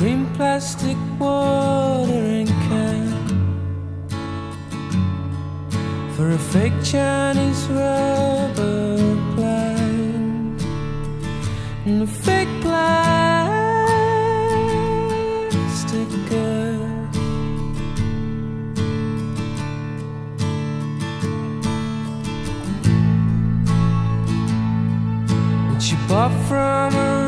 green plastic watering can for a fake Chinese rubber plant and a fake plastic girl. that you bought from a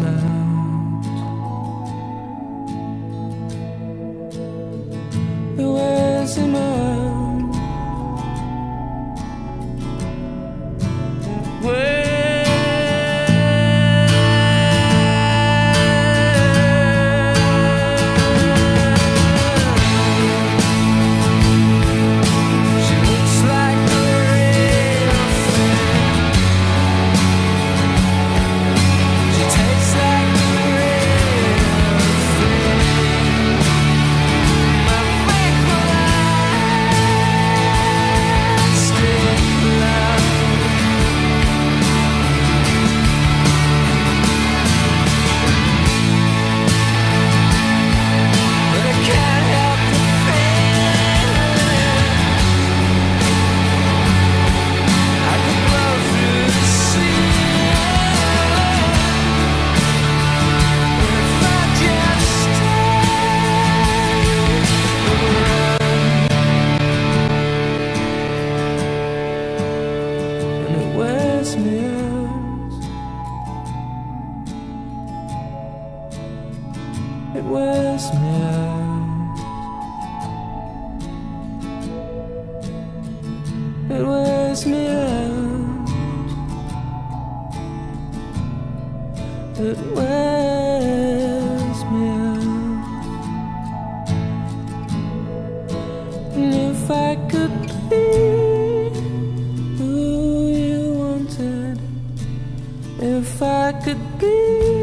tonight. it wears me out. It wears me out. It wears me out. And if I could be who you wanted, if I could be.